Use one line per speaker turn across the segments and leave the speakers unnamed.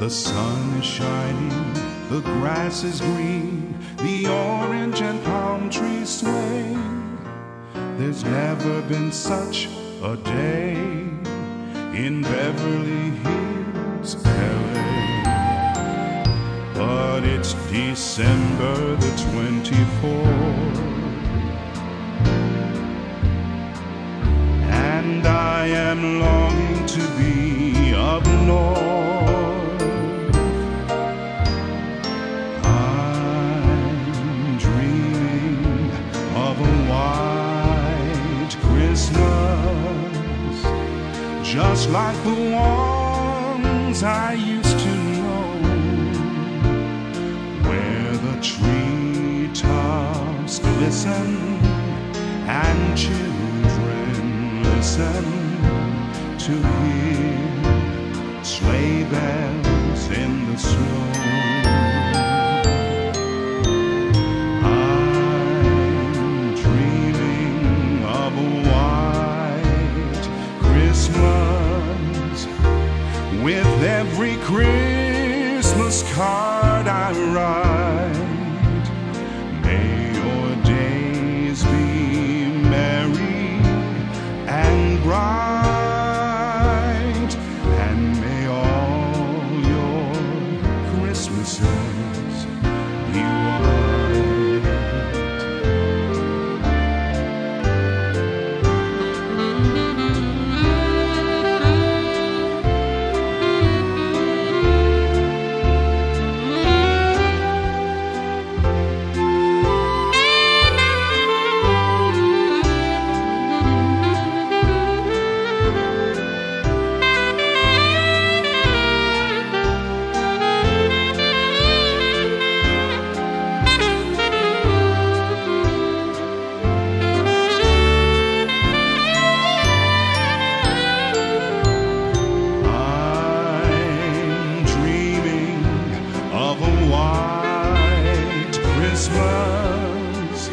The
sun is shining, the grass is green, the orange and palm trees sway. There's never been such a day in Beverly Hills, LA. But it's December the 24th. like the ones I used to know, where the treetops glisten and children listen to hear sleigh bells in the snow. white Christmas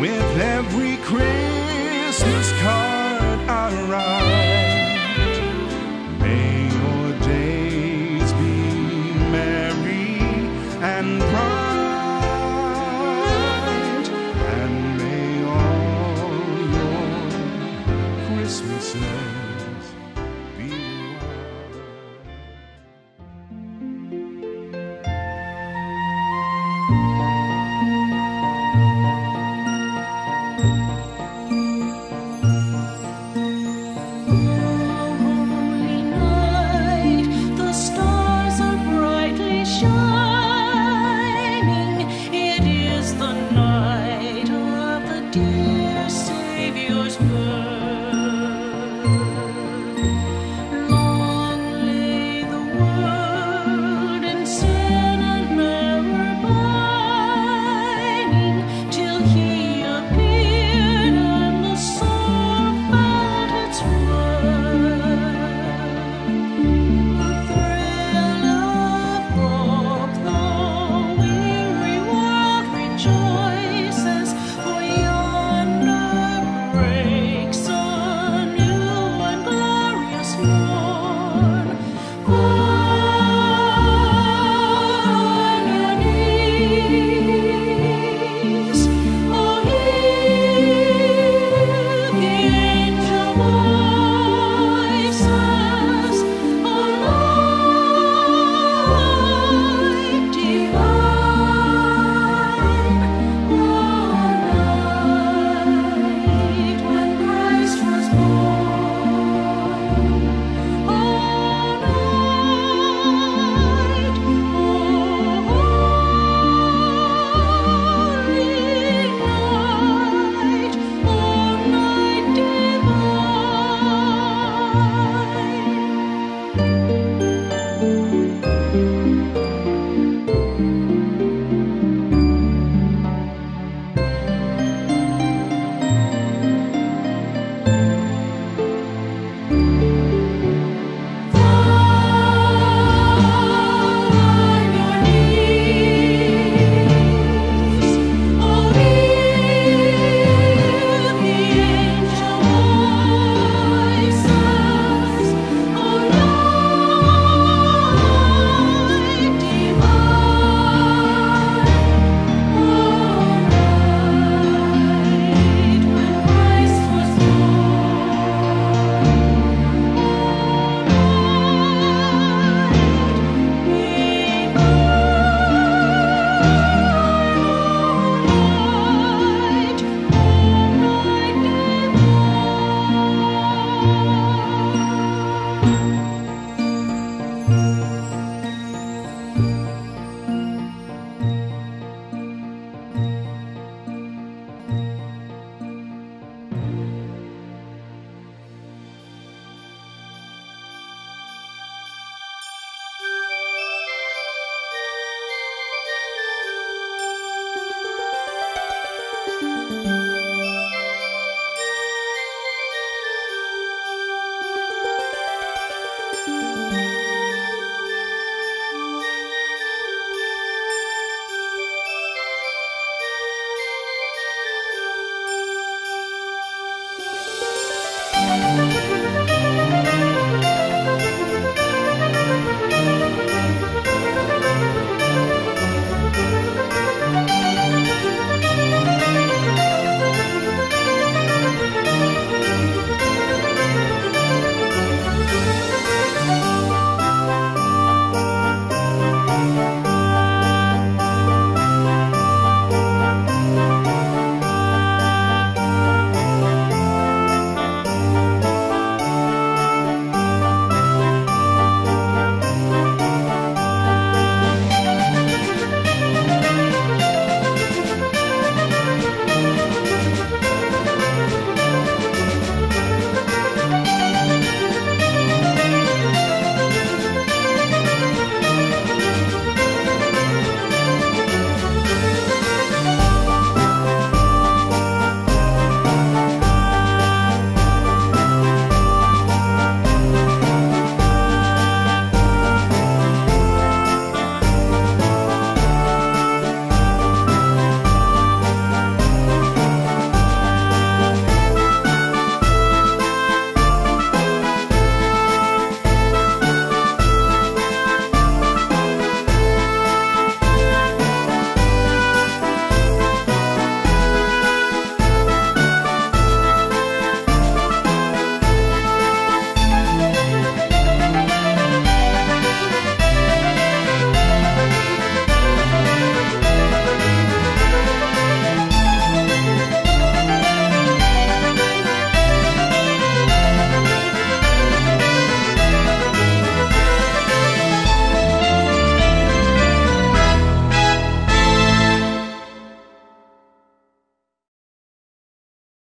with every Christmas card I write.
Bye.